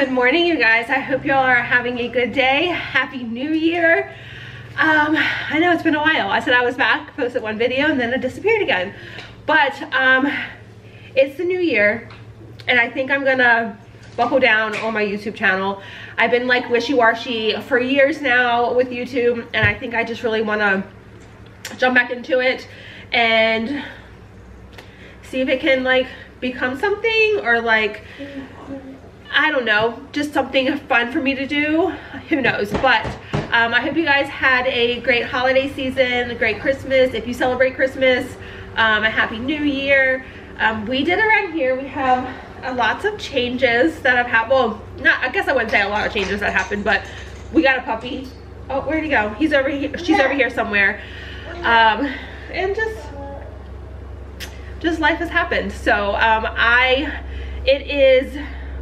good morning you guys. I hope y'all are having a good day. Happy New Year. Um, I know it's been a while. I said I was back, posted one video, and then it disappeared again. But um, it's the new year, and I think I'm gonna buckle down on my YouTube channel. I've been like wishy-washy for years now with YouTube, and I think I just really wanna jump back into it and see if it can like become something or like I don't know, just something fun for me to do. Who knows? But um, I hope you guys had a great holiday season, a great Christmas. If you celebrate Christmas, um, a happy new year. Um, we did around here, we have uh, lots of changes that have happened. Well, not, I guess I wouldn't say a lot of changes that happened, but we got a puppy. Oh, where'd he go? He's over here, she's over here somewhere. Um, and just, just life has happened. So um, I, it is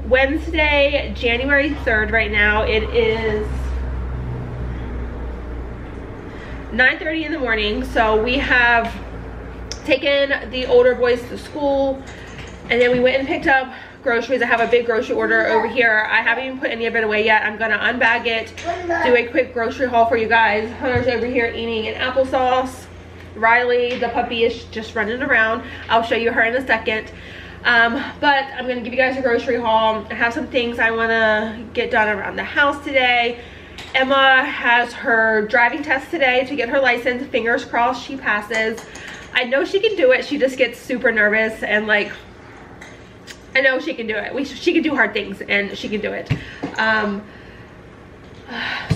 Wednesday, January 3rd right now. It is 9.30 in the morning. So we have taken the older boys to school and then we went and picked up groceries. I have a big grocery order over here. I haven't even put any of it away yet. I'm gonna unbag it, do a quick grocery haul for you guys. Hunter's over here eating an applesauce. Rylee, the puppy, is just running around. I'll show you her in a second. Um, but I'm gonna give you guys a grocery haul. I have some things I wanna get done around the house today. Emma has her driving test today to get her license. Fingers crossed she passes. I know she can do it. She just gets super nervous and like, I know she can do it. We, she can do hard things and she can do it. Um,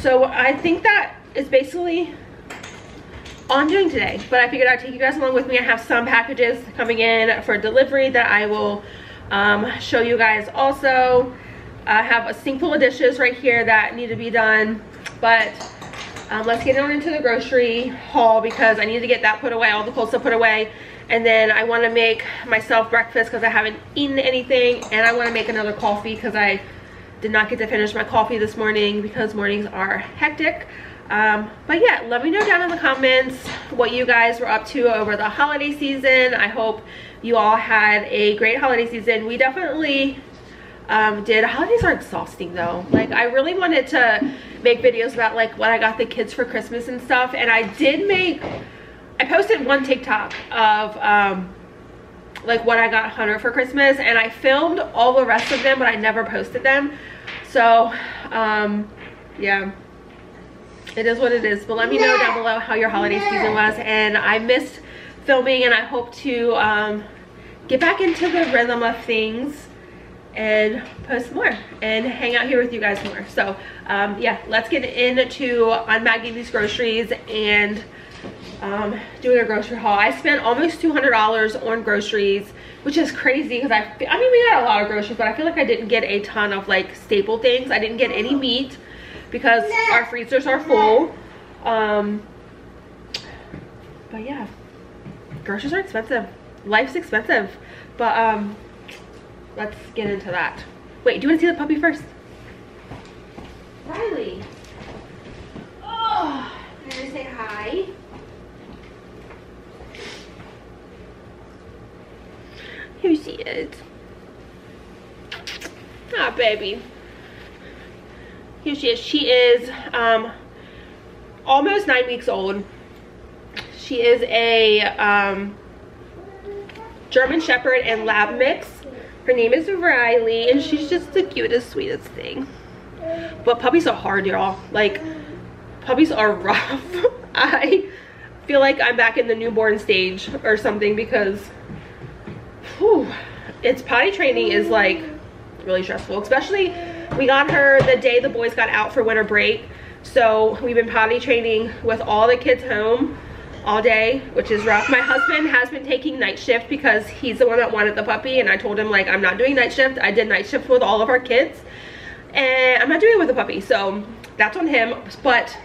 so I think that is basically I'm doing today. But I figured I'd take you guys along with me. I have some packages coming in for delivery that I will um, show you guys also. I have a sink full of dishes right here that need to be done. But um, let's get on into the grocery haul because I need to get that put away, all the cold stuff put away. And then I want to make myself breakfast because I haven't eaten anything. And I want to make another coffee because I did not get to finish my coffee this morning because mornings are hectic. Um, but yeah, let me know down in the comments what you guys were up to over the holiday season. I hope you all had a great holiday season. We definitely um, did. Holidays are exhausting though. Like I really wanted to make videos about like what I got the kids for Christmas and stuff. And I did make, I posted one TikTok of um, like what I got Hunter for Christmas. And I filmed all the rest of them, but I never posted them. So um, yeah it is what it is. But let me know down below how your holiday season was. And i missed filming and i hope to um, get back into the rhythm of things and post more and hang out here with you guys more. So um, yeah let's get into unbagging these groceries and um, doing a grocery haul. I spent almost 200 dollars on groceries which is crazy because i i mean we got a lot of groceries but i feel like i didn't get a ton of like staple things. I didn't get any meat because our freezers are full. Um, but yeah, groceries are expensive. Life's expensive. But um, let's get into that. Wait, do you want to see the puppy first? Rylee. Oh, can I say hi? Here she is. Ah, baby here she is. She is um, almost nine weeks old. She is a um, german shepherd and lab mix. Her name is Rylee and she's just the cutest sweetest thing. But puppies are hard y'all. Like puppies are rough. I feel like i'm back in the newborn stage or something because whew, it's potty training is like really stressful especially we got her the day the boys got out for winter break. So we've been potty training with all the kids home all day, which is rough. My husband has been taking night shift because he's the one that wanted the puppy and I told him like, I'm not doing night shift. I did night shift with all of our kids and I'm not doing it with the puppy. So that's on him, but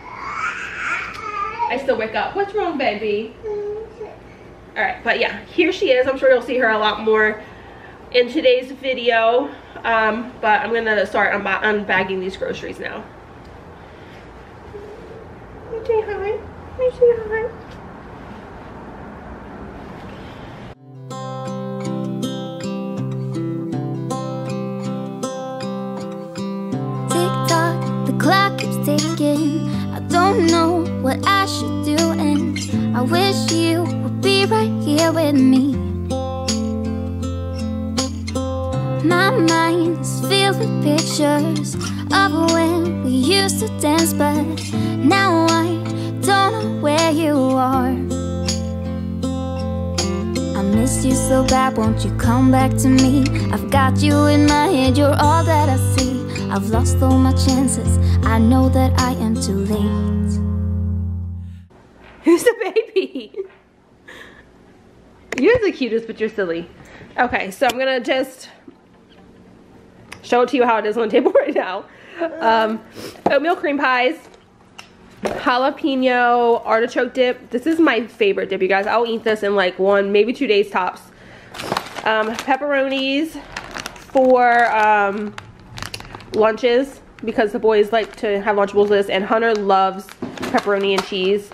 I still wake up. What's wrong, baby? Mm-hmm. All right, but yeah, here she is. I'm sure you'll see her a lot more in today's video. Um, but I'm gonna start unba unbagging these groceries now. Can you say hi? Can you say hi? clock keeps ticking I don't know what I should do And I wish you would be right here with me My mind is filled with pictures of when we used to dance, but now I don't know where you are. I miss you so bad, won't you come back to me? I've got you in my head, you're all that I see. I've lost all my chances, I know that I am too late. Who's the baby? You're the cutest, but you're silly. Okay, so I'm gonna just show it to you how it is on the table right now. Um, oatmeal cream pies, jalapeno artichoke dip. This is my favorite dip, you guys. I'll eat this in like one, maybe two days tops. Um, pepperonis for um, lunches because the boys like to have Lunchables this and Hunter loves pepperoni and cheese.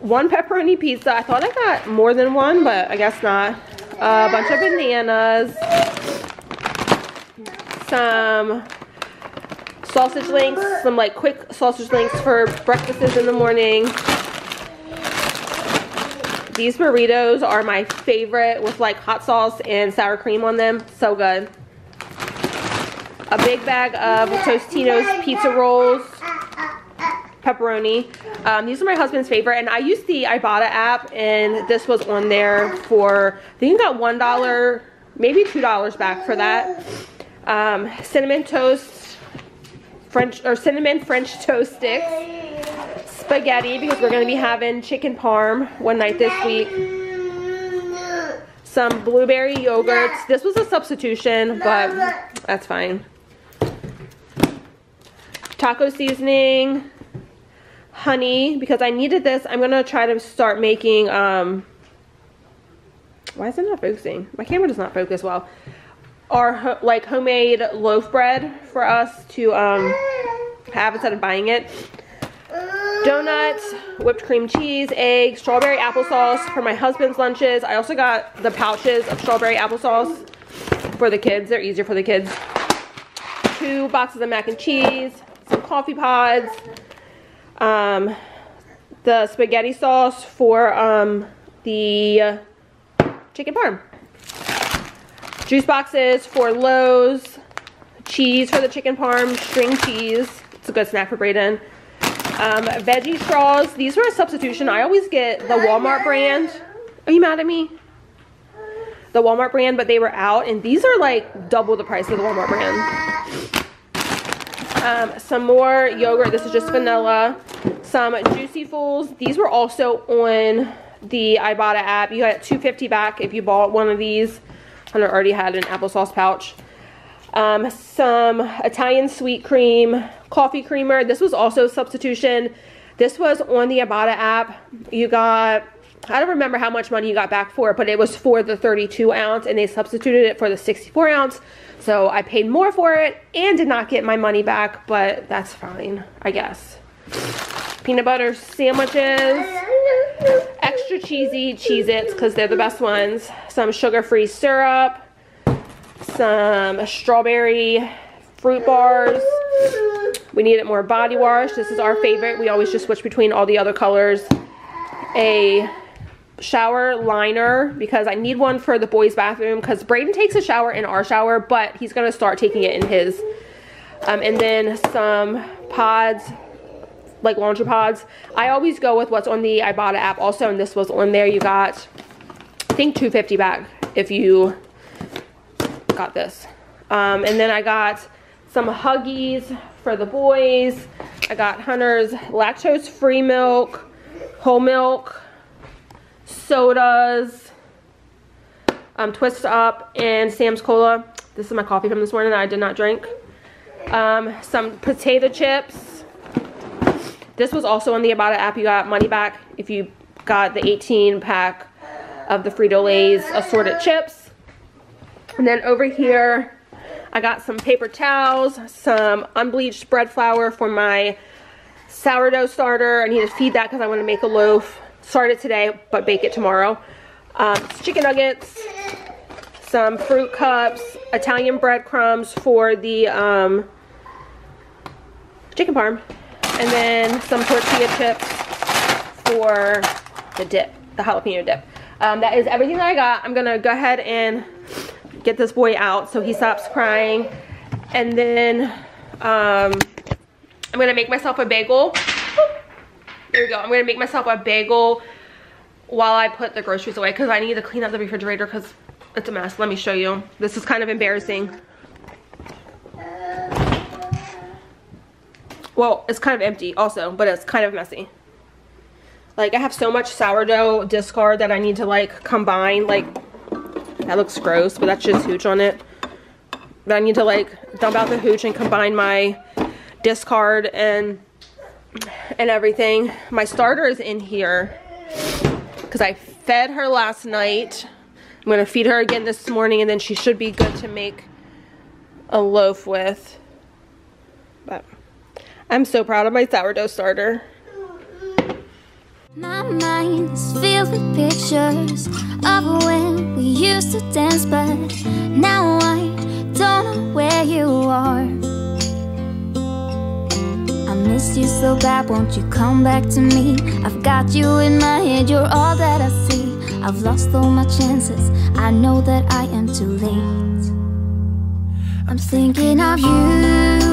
One pepperoni pizza. I thought I got more than one, but I guess not. A bunch of bananas. Some sausage links, some like quick sausage links for breakfasts in the morning. These burritos are my favorite with like hot sauce and sour cream on them. So good. A big bag of Totino's pizza rolls, pepperoni. Um, these are my husband's favorite and I used the Ibotta app and this was on there for, I think I got $1, maybe $2 back for that. Um, cinnamon toast, French, or cinnamon French toast sticks. Spaghetti because we're going to be having chicken parm one night this week. Some blueberry yogurts. This was a substitution, but that's fine. Taco seasoning honey because I needed this. I'm gonna try to start making um why is it not focusing? My camera does not focus well. Our like homemade loaf bread for us to um have instead of buying it. Donuts, whipped cream cheese, eggs, strawberry applesauce for my husband's lunches. I also got the pouches of strawberry applesauce for the kids. They're easier for the kids. Two boxes of mac and cheese, some coffee pods, um, the spaghetti sauce for um, the chicken parm. Juice boxes for Lowe's. Cheese for the chicken parm. String cheese. It's a good snack for Brayden. Um, veggie straws. These were a substitution. I always get the Walmart brand. Are you mad at me? The Walmart brand, but they were out. And these are like double the price of the Walmart brand. Um, some more yogurt. This is just vanilla. Some Juicy Fools. These were also on the Ibotta app. You got 250 back if you bought one of these. Hunter already had an applesauce pouch. Um, some Italian sweet cream, coffee creamer. This was also substitution. This was on the Ibotta app. You got, I don't remember how much money you got back for it, but it was for the 32 ounce and they substituted it for the 64 ounce. So I paid more for it and did not get my money back, but that's fine, I guess. Peanut butter sandwiches, extra cheesy Cheez-Its because they're the best ones. Some sugar-free syrup, some strawberry fruit bars. We needed more body wash. This is our favorite. We always just switch between all the other colors. A shower liner because I need one for the boys bathroom because Brayden takes a shower in our shower but he's gonna start taking it in his um, and then some pods like laundry pods I always go with what's on the Ibotta app also and this was on there you got I think 250 back if you got this um, and then I got some Huggies for the boys I got Hunter's lactose free milk whole milk sodas, um, Twist Up, and Sam's Cola. This is my coffee from this morning that I did not drink. Um, some potato chips. This was also on the Ibotta app. You got money back if you got the 18 pack of the Frito-Lay's assorted chips. And then over here, I got some paper towels, some unbleached bread flour for my sourdough starter. I need to feed that because I want to make a loaf start it today, but bake it tomorrow. Um, chicken nuggets, some fruit cups, Italian breadcrumbs for the um, chicken parm. And then some tortilla chips for the dip, the jalapeno dip. Um, that is everything that I got. I'm gonna go ahead and get this boy out so he stops crying. And then um, I'm gonna make myself a bagel. There we go. I'm gonna make myself a bagel while I put the groceries away because I need to clean up the refrigerator because it's a mess. Let me show you. This is kind of embarrassing. Well, it's kind of empty also, but it's kind of messy. Like, I have so much sourdough discard that I need to, like, combine. Like, that looks gross, but that's just hooch on it. But I need to, like, dump out the hooch and combine my discard and and everything. My starter is in here because I fed her last night. I'm going to feed her again this morning and then she should be good to make a loaf with. But I'm so proud of my sourdough starter. My mind is filled with pictures of when we used to dance, but now I don't know where you are. I miss you so bad, won't you come back to me? I've got you in my head, you're all that I see. I've lost all my chances, I know that I am too late. I'm thinking of you,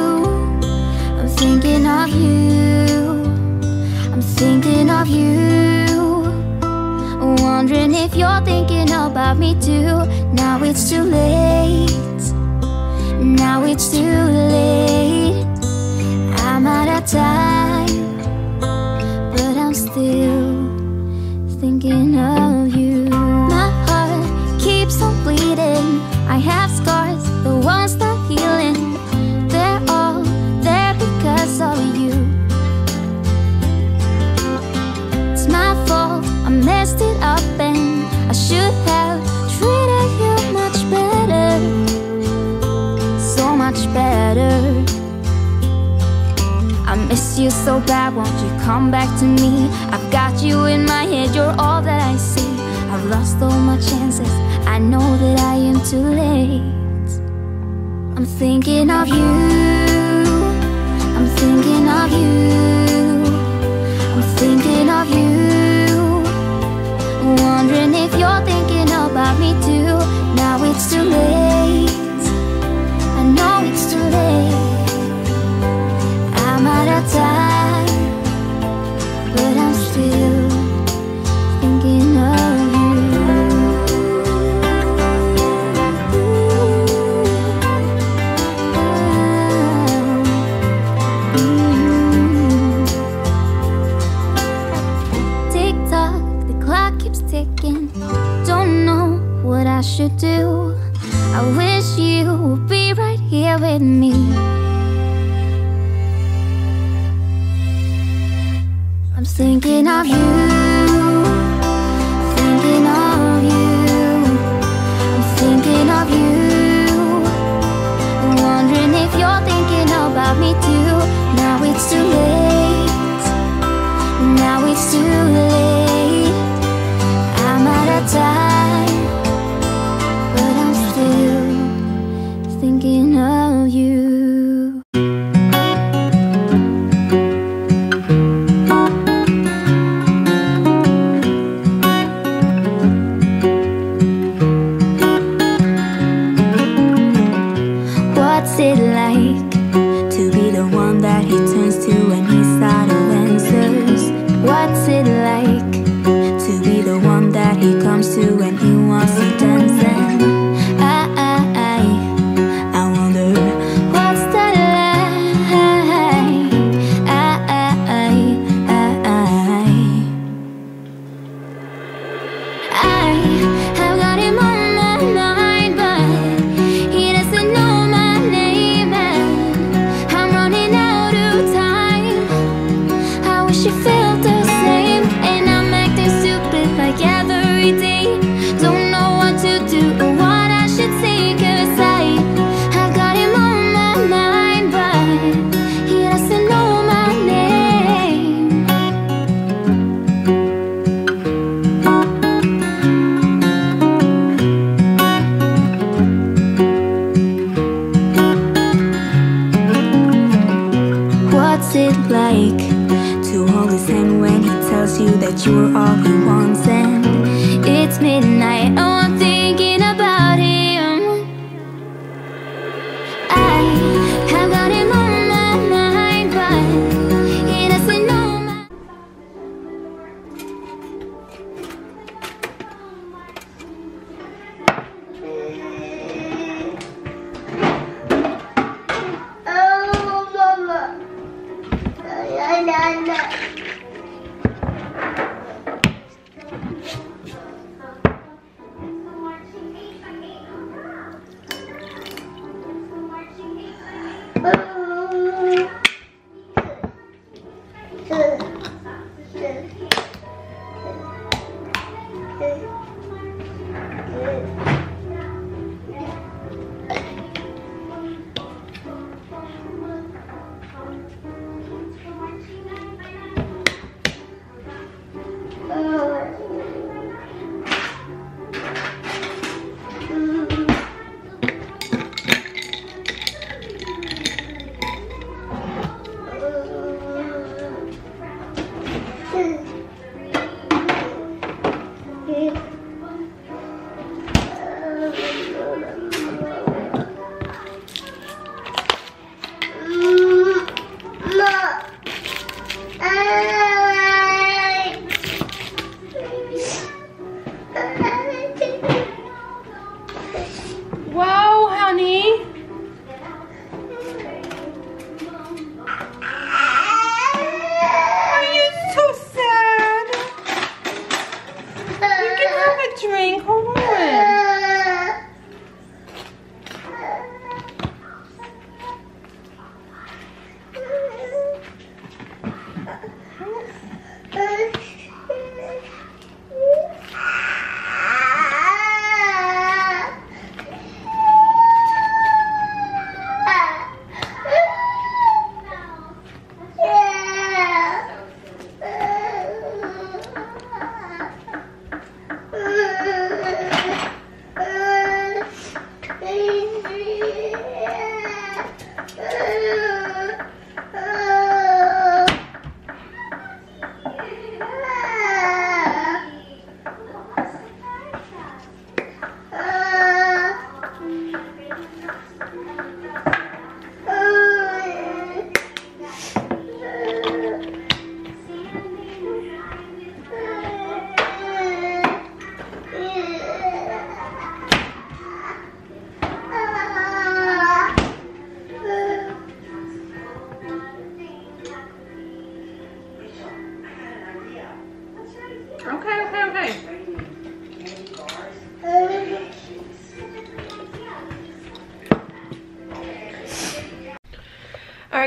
thinking of you. I'm thinking of you. Wondering if you're thinking about me too. Now it's too late. Now it's too late. I'm out of time. But I'm still thinking of miss you so bad, won't you come back to me? I've got you in my head, you're all that I see. I've lost all my chances, I know that I am too late. I'm thinking of you I'm thinking of you tells you that you're all he wants and it's midnight. Oh,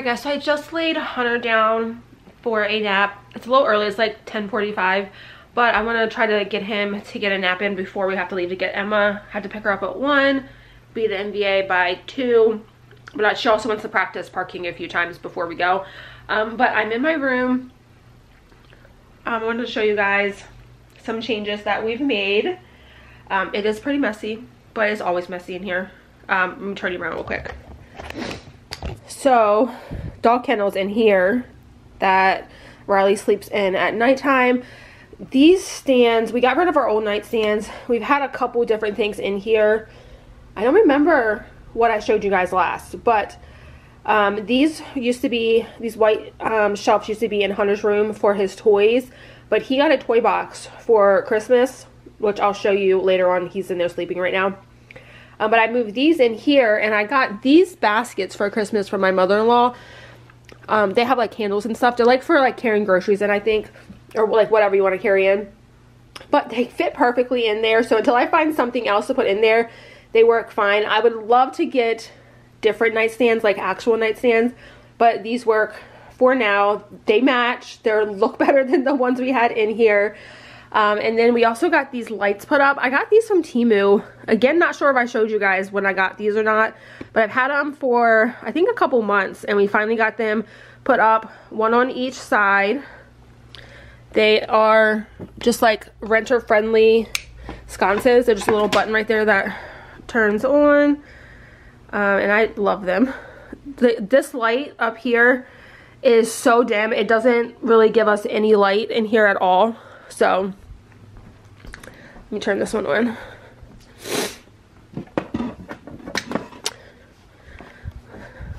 guys, so I just laid Hunter down for a nap. It's a little early, it's like 10.45, but I'm gonna try to get him to get a nap in before we have to leave to get Emma. Had to pick her up at 1, be the MVA by 2, but she also wants to practice parking a few times before we go. Um, but I'm in my room. Um, I wanted to show you guys some changes that we've made. Um, it is pretty messy, but it's always messy in here. Um, let me turn you around real quick. So, dog kennels in here that Rylee sleeps in at nighttime. These stands, we got rid of our old nightstands. We've had a couple different things in here. I don't remember what I showed you guys last, but um, these used to be, these white um, shelves used to be in Hunter's room for his toys, but he got a toy box for Christmas, which I'll show you later on. He's in there sleeping right now. Um, but I moved these in here and I got these baskets for Christmas from my mother-in-law. Um, they have like candles and stuff. They're like for like carrying groceries and I think, or like whatever you want to carry in. But they fit perfectly in there. So until I find something else to put in there, they work fine. I would love to get different nightstands, like actual nightstands, but these work for now. They match. They look better than the ones we had in here. Um, and then we also got these lights put up. I got these from Temu. Again, not sure if I showed you guys when I got these or not, but I've had them for, I think, a couple months, and we finally got them put up, one on each side. They are just like renter-friendly sconces. There's just a little button right there that turns on, um, and I love them. The, this light up here is so dim. It doesn't really give us any light in here at all. So let me turn this one on.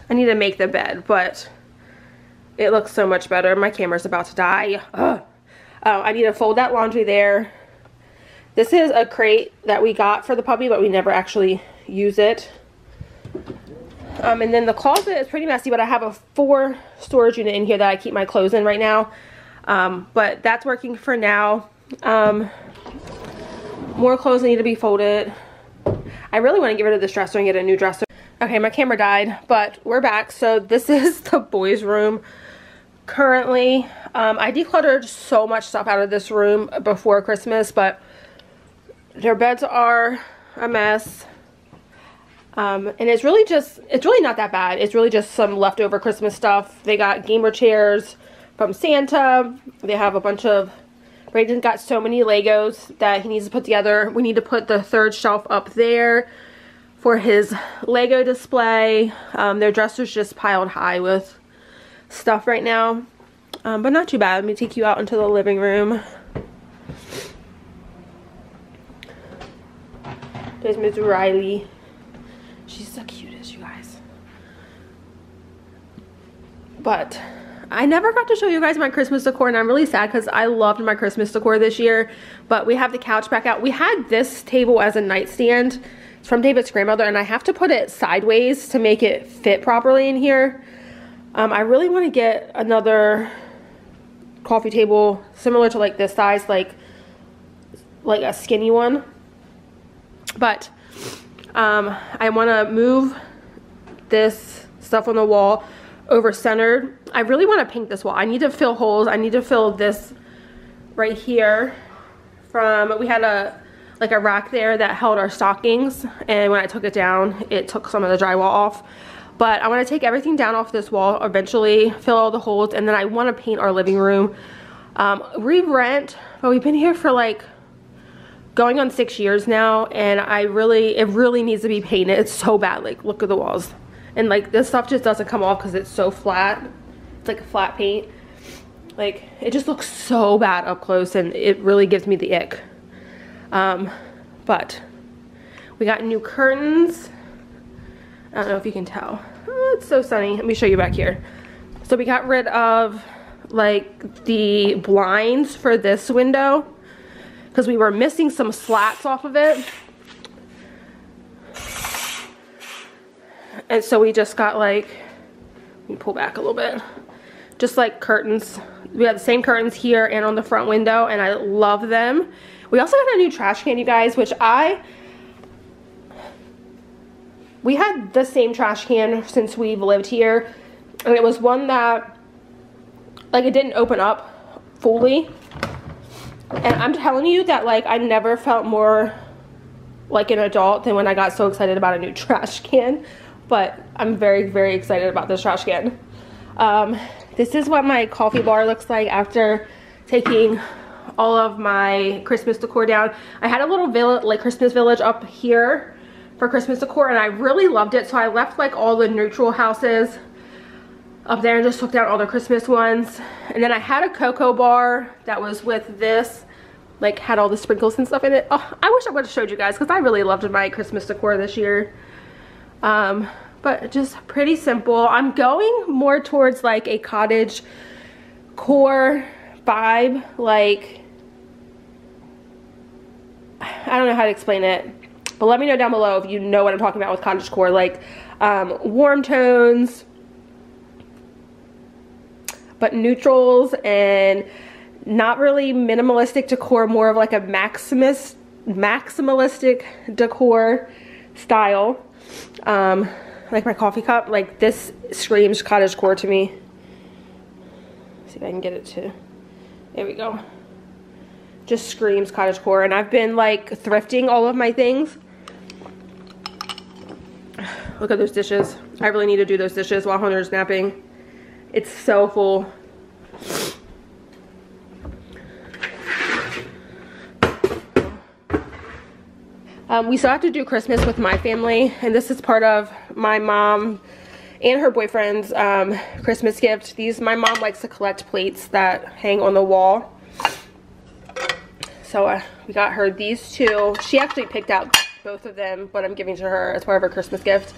I need to make the bed, but it looks so much better. My camera's about to die. Oh, I need to fold that laundry there. This is a crate that we got for the puppy, but we never actually use it. Um, and then the closet is pretty messy, but I have a four storage unit in here that I keep my clothes in right now. Um, but that's working for now. Um, more clothes need to be folded. I really want to get rid of this dresser and get a new dresser. Okay, my camera died, but we're back. So this is the boys' room currently. Um, I decluttered so much stuff out of this room before Christmas, but their beds are a mess. Um, and it's really just, it's really not that bad. It's really just some leftover Christmas stuff. They got gamer chairs from Santa. They have a bunch of, Brayden got so many Legos that he needs to put together. We need to put the third shelf up there for his Lego display. Um, their dresser's just piled high with stuff right now. Um, but not too bad. Let me take you out into the living room. There's Miss Rylee. She's the cutest, you guys. But I never got to show you guys my Christmas decor and I'm really sad because I loved my Christmas decor this year. But we have the couch back out. We had this table as a nightstand it's from David's grandmother and I have to put it sideways to make it fit properly in here. Um, I really want to get another coffee table similar to like this size, like like a skinny one. But um, I want to move this stuff on the wall over centered. I really want to paint this wall. I need to fill holes. I need to fill this right here from, we had a like a rack there that held our stockings and when I took it down it took some of the drywall off. But I want to take everything down off this wall eventually fill all the holes and then I want to paint our living room. Um, re-rent but we've been here for like going on six years now and I really it really needs to be painted it's so bad. Like look at the walls. And like this stuff just doesn't come off because it's so flat it's like a flat paint like it just looks so bad up close and it really gives me the ick um, but we got new curtains. I don't know if you can tell. Oh, it's so sunny. Let me show you back here. So we got rid of like the blinds for this window because we were missing some slats off of it. And so we just got like, let me pull back a little bit, just like curtains. We have the same curtains here and on the front window and I love them. We also got a new trash can, you guys, which I... We had the same trash can since we've lived here. And it was one that, like, it didn't open up fully. And I'm telling you that, like, I never felt more like an adult than when I got so excited about a new trash can. But I'm very, very excited about this trash can. Um, this is what my coffee bar looks like after taking all of my Christmas decor down. I had a little village, like Christmas village up here for Christmas decor and I really loved it. So I left like all the neutral houses up there and just took down all the Christmas ones. And then I had a cocoa bar that was with this, like had all the sprinkles and stuff in it. Oh, I wish I would have showed you guys because I really loved my Christmas decor this year. Um, but just pretty simple. I'm going more towards like a cottage core vibe, like I don't know how to explain it. But let me know down below if you know what I'm talking about with cottage core. Like um, warm tones, but neutrals and not really minimalistic decor, more of like a maximus, maximalistic decor style. Um, like my coffee cup, like this screams cottage core to me. Let's see if I can get it to, there we go. Just screams cottage core and I've been like thrifting all of my things. Look at those dishes. I really need to do those dishes while Hunter's napping. It's so full um, we still have to do Christmas with my family and this is part of my mom and her boyfriend's um, Christmas gift these my mom likes to collect plates that hang on the wall So uh, we got her these two. She actually picked out both of them, but I'm giving to her as part of her Christmas gift.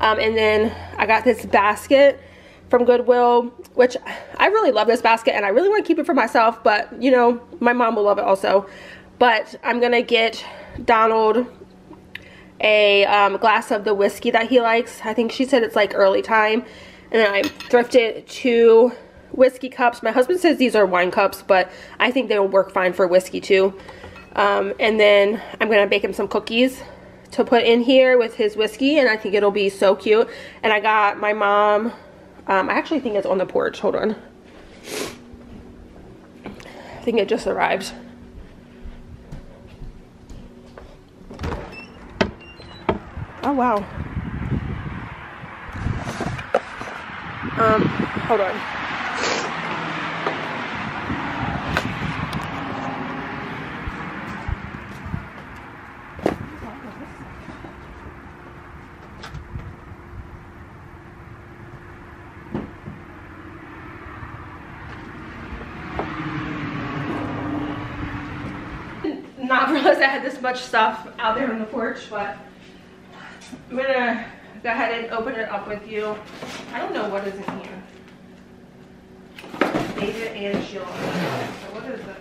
Um, and then I got this basket from Goodwill, which I really love this basket and I really want to keep it for myself, but you know, my mom will love it also. But I'm going to get Donald a um, glass of the whiskey that he likes. I think she said it's like Early Times. And then I thrifted two whiskey cups. My husband says these are wine cups, but I think they'll work fine for whiskey too. Um, and then I'm going to bake him some cookies to put in here with his whiskey. And I think it'll be so cute. And I got my mom, um, I actually think it's on the porch. Hold on. I think it just arrived. Oh, wow. Um, hold on. Not realize I had this much stuff out there on the porch, but I'm gonna go ahead and open it up with you. I don't know what is in here. David and Sheila. So what is this?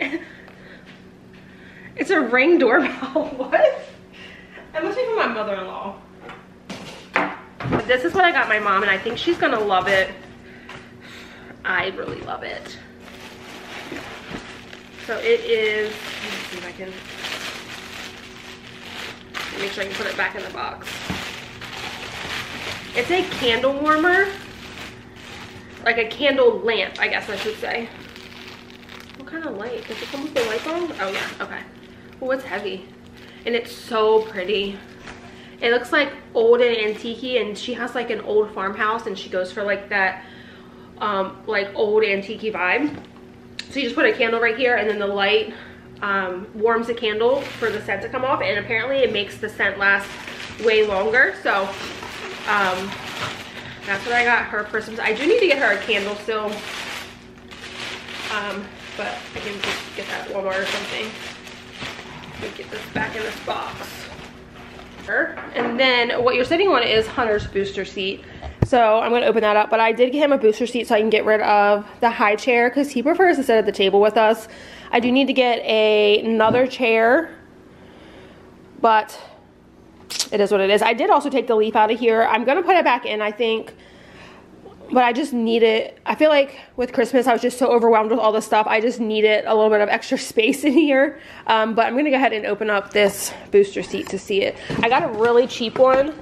It's a ring doorbell. what? That must be from my mother-in-law. This is what I got my mom, and I think she's gonna love it. I really love it. So it is, let me see if I can, make sure I can put it back in the box. It's a candle warmer, like a candle lamp, I guess I should say. What kind of light? Does it come with the light bulb? Oh yeah, okay. Oh, it's heavy. And it's so pretty. It looks like old and antique and she has like an old farmhouse and she goes for like that um, like old antique vibe. So you just put a candle right here and then the light um, warms the candle for the scent to come off and apparently it makes the scent last way longer. So um, that's what I got her for Christmas. I do need to get her a candle still. Um, but I can just get that at Walmart or something. Let me get this back in this box. And then what you're sitting on is Hunter's booster seat. So I'm gonna open that up, but I did get him a booster seat so I can get rid of the high chair because he prefers to sit at the table with us. I do need to get a, another chair, but it is what it is. I did also take the leaf out of here. I'm gonna put it back in, I think, but I just need it. I feel like with Christmas, I was just so overwhelmed with all this stuff. I just needed a little bit of extra space in here. Um, but I'm gonna go ahead and open up this booster seat to see it. I got a really cheap one.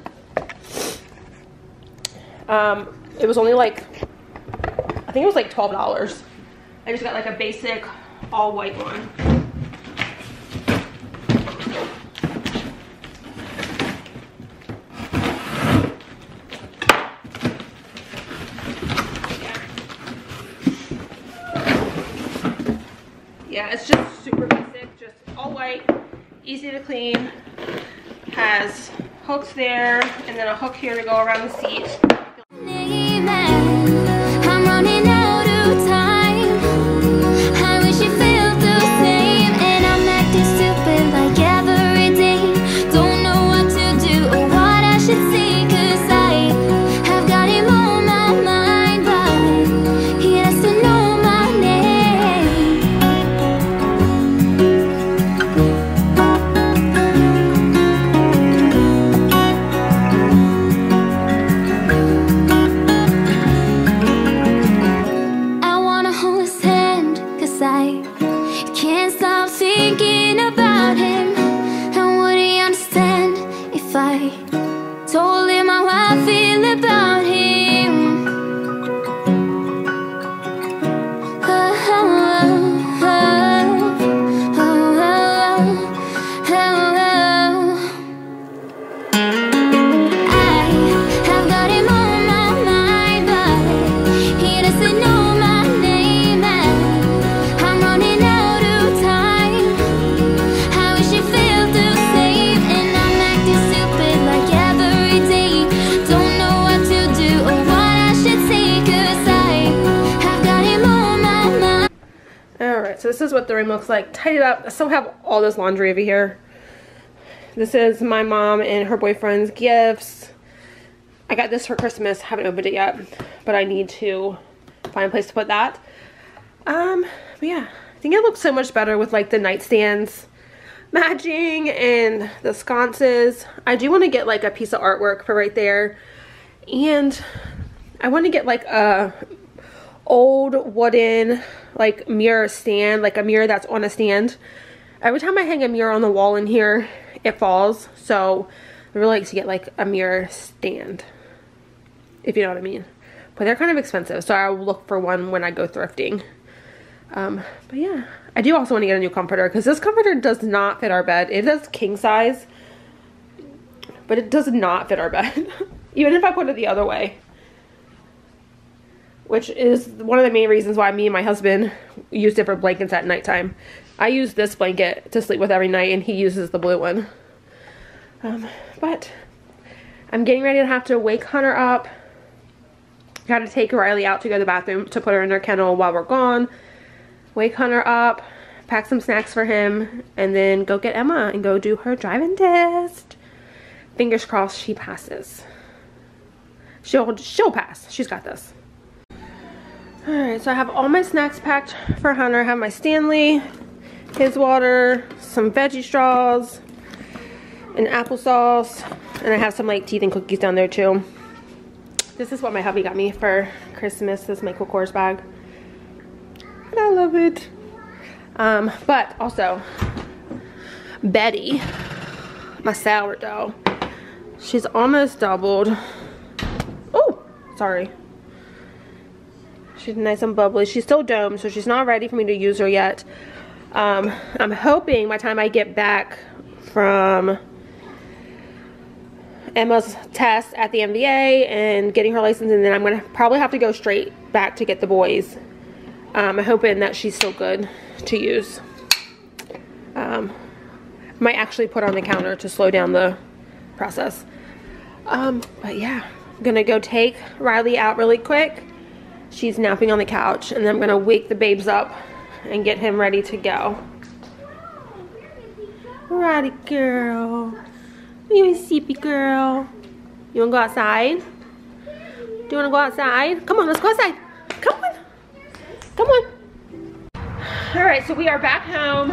Um, it was only like, I think it was like $12. I just got like a basic all white one. Yeah it's just super basic just all white easy to clean has hooks there and then a hook here to go around the seat this is what the room looks like. Tidied up. I still have all this laundry over here. This is my mom and her boyfriend's gifts. I got this for Christmas. Haven't opened it yet, but I need to find a place to put that. Um, but yeah, I think it looks so much better with like the nightstands matching and the sconces. I do want to get like a piece of artwork for right there. And I want to get like a old wooden like mirror stand, like a mirror that's on a stand. Every time I hang a mirror on the wall in here, it falls. So I really like to get like a mirror stand, if you know what I mean. But they're kind of expensive, so I'll look for one when I go thrifting. Um, but yeah, I do also want to get a new comforter because this comforter does not fit our bed. It is king size, but it does not fit our bed. Even if I put it the other way which is one of the main reasons why me and my husband use different blankets at nighttime. I use this blanket to sleep with every night, and he uses the blue one. Um, but I'm getting ready to have to wake Hunter up. Got to take Rylee out to go to the bathroom to put her in her kennel while we're gone. Wake Hunter up, pack some snacks for him, and then go get Emma and go do her driving test. Fingers crossed she passes. She'll she'll pass. She's got this. Alright, so I have all my snacks packed for Hunter. I have my Stanley, his water, some veggie straws, and applesauce, and I have some like teeth and cookies down there too. This is what my hubby got me for Christmas, this Michael Kors bag. And I love it. Um, but also, Betty, my sourdough, she's almost doubled. Oh, sorry. She's nice and bubbly. She's still domed, so she's not ready for me to use her yet. Um, I'm hoping by time I get back from Emma's test at the MVA and getting her license, and then I'm going to probably have to go straight back to get the boys. Um, I'm hoping that she's still good to use. Um, might actually put on the counter to slow down the process. Um, but yeah, I'm to go take Rylee out really quick She's napping on the couch and I'm gonna wake the babes up and get him ready to go. Righty girl. You a sleepy girl. You wanna go outside? Do you wanna go outside? Come on, let's go outside. Come on. Come on. All right, so we are back home.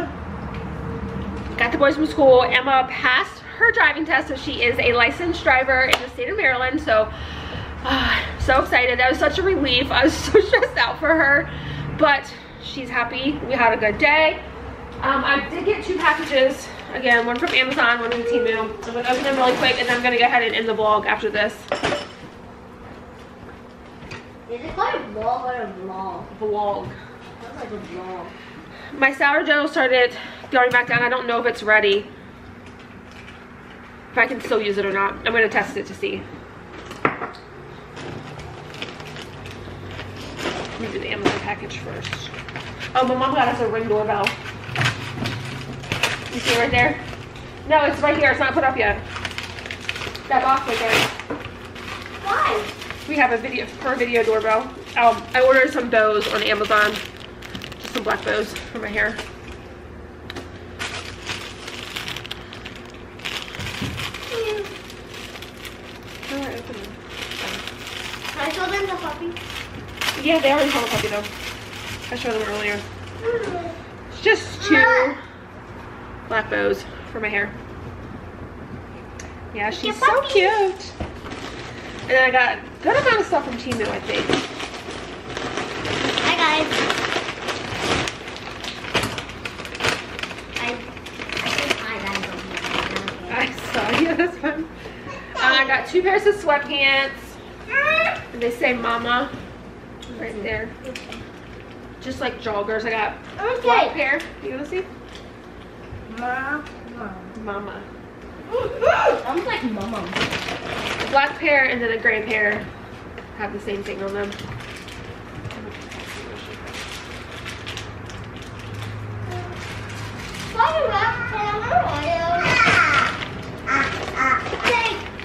Got the boys from school. Emma passed her driving test, so she is a licensed driver in the state of Maryland. So so excited. That was such a relief. I was so stressed out for her, but she's happy. We had a good day. Um, I did get two packages. Again, one from Amazon, one from Temu. I'm gonna open them really quick and then I'm gonna go ahead and end the vlog after this. Is it called a vlog or a vlog? Vlog. Sounds like a vlog. My sourdough started going back down. I don't know if it's ready. If I can still use it or not. I'm gonna test it to see. Me do the Amazon package first. Oh, my mom got us a ring doorbell. You see right there? No, it's right here. It's not put up yet. That box right there. Why? We have a video for a video doorbell. Um, I ordered some bows on Amazon. Just some black bows for my hair. Can I show them the puppy? Yeah, they already saw the puppy though. I showed them earlier. It's just two black bows for my hair. Yeah, she's so cute. And then I got a good amount of stuff from Temu, I think. Hi guys. I, I said. I saw you, that's fun. Uh, I got two pairs of sweatpants. And they say mama right there. Just like joggers. I got Okay. black pair. You wanna see? Mama. Mama. Sounds like mama. A black pair and then a gray pair have the same thing on them.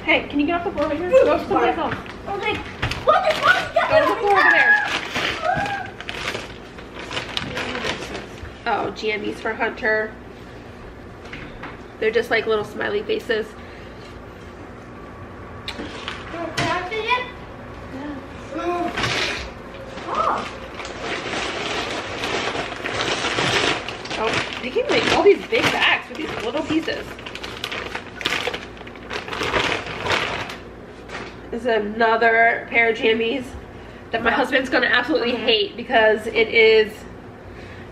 Hey, can you get off the floor right here? Go someplace else. I was like, what the fuck? Go to the floor over there. Oh, jammies for Hunter. They're just like little smiley faces. Oh, they can make all these big bags with these little pieces. This is another pair of jammies that my husband's gonna absolutely hate because it is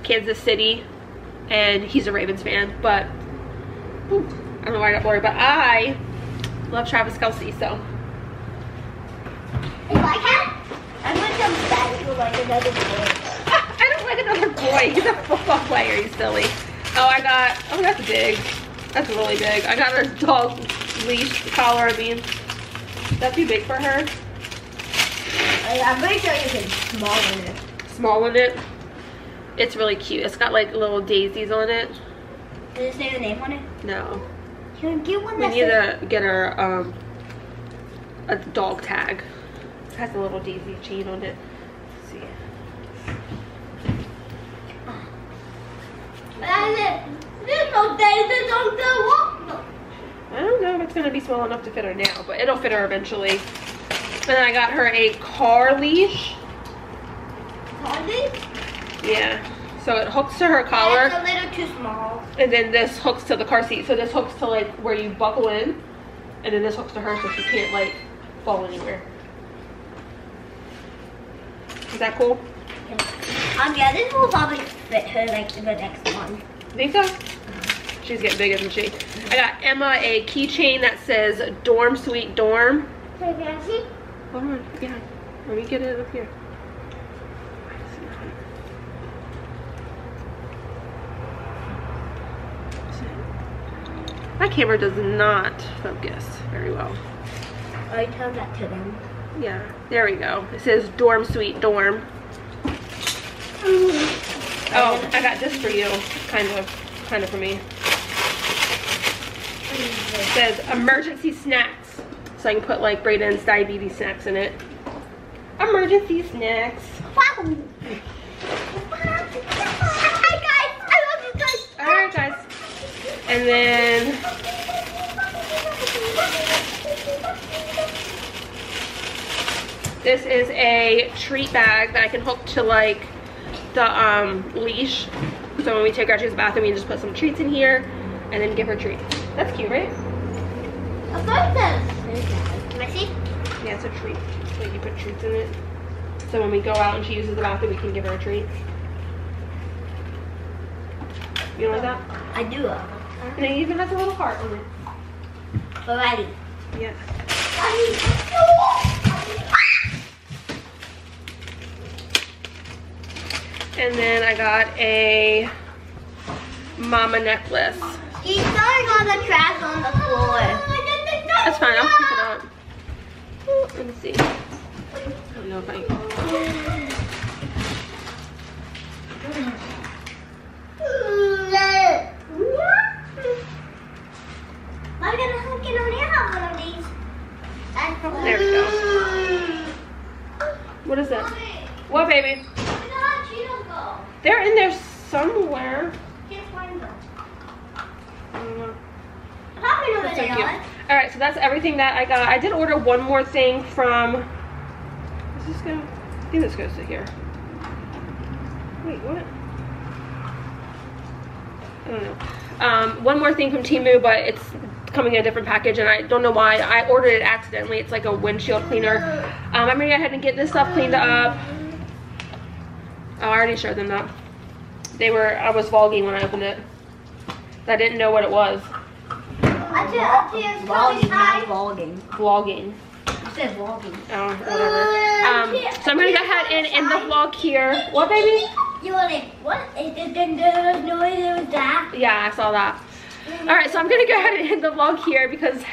Kansas City and he's a Ravens fan, but I don't know why I got blurry, but I love Travis Kelce, so You like him? I'm back to like another boy. I don't like another boy. He's a football player. He's silly. Oh, I got. Oh, that's big. That's really big. I got her dog leash collar. I mean, that too big for her. I- I'm pretty sure you can small in it. Small in it. It's really cute. It's got like little daisies on it. Does it say the name on it? No, Can get one we need to get her um a dog tag. It has a little daisy chain on it. Let's see. It. There's no daisies on the wall. I don't know if it's gonna be small enough to fit her now, but it'll fit her eventually. And then I got her a car leash. Daisies? Yeah. So it hooks to her collar, That's a little too small. and then this hooks to the car seat. So this hooks to like where you buckle in, and then this hooks to her so she can't like fall anywhere. Is that cool? Um, yeah, this will probably fit her like in the next one. Think so? She's getting big, isn't she? I got Emma a keychain that says "Dorm Sweet Dorm." Hey, Nancy. Hold on, yeah. Let me get it up here. My camera does not focus very well. Oh, I tell that to them. Yeah, there we go. It says dorm suite dorm. Oh, I got this for you. Kind of, kind of for me. It says emergency snacks. So I can put like Braden's diabetes snacks in it. Emergency snacks. Wow. Hi guys, I love you guys. Alright guys. And then this is a treat bag that I can hook to like the um, leash. So when we take her to the bathroom, we can just put some treats in here and then give her treats. That's cute, right? I like this. Can I see? Yeah, it's a treat. Like you put treats in it. So when we go out and she uses the bathroom, we can give her a treat. You don't like that? I do. And it even has a little heart on it. Alrighty. Yeah. And then I got a mama necklace. He's throwing all the trash on the floor. Oh, That's fine, I'll pick it up. Let me see. I don't know if I I'm gonna hook it on your have one of these. That's There we go. What is that? What, baby? Where did our Cheetos go? They're in there somewhere. Can't find them. I don't know. Probably know where That's so are. All right, so that's everything that I got. I did order one more thing from. Is this go? I think this goes to here. Wait, what? I don't know. Um, one more thing from Temu, but it's coming in a different package, and I don't know why. I ordered it accidentally. It's like a windshield cleaner. Um, I'm gonna go ahead and get this stuff cleaned up. Oh, I already showed them that. They were. I was vlogging when I opened it. I didn't know what it was. I see, I see it's Vlogging, coming not high. vlogging. Vlogging. You said vlogging. Oh, whatever. Um, so I'm gonna go ahead and end the vlog here. What, baby? You were like, what? Is it the noise? It was that. Yeah, I saw that. All right, so I'm gonna go ahead and end the vlog here because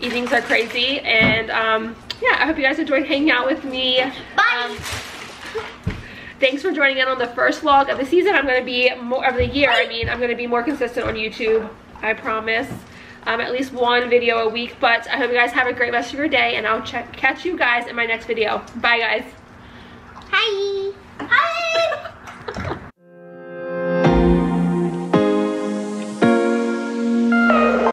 evenings are crazy. And um, yeah, I hope you guys enjoyed hanging out with me. Bye. Um, thanks for joining in on the first vlog of the season. I'm gonna be more of the year. I mean, I'm gonna be more consistent on YouTube. I promise. Um, at least one video a week. But I hope you guys have a great rest of your day, and I'll check, catch you guys in my next video. Bye, guys. Hi. Hi.